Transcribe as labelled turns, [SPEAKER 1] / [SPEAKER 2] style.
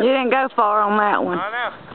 [SPEAKER 1] You didn't go far on that one.
[SPEAKER 2] I know.